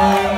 嗯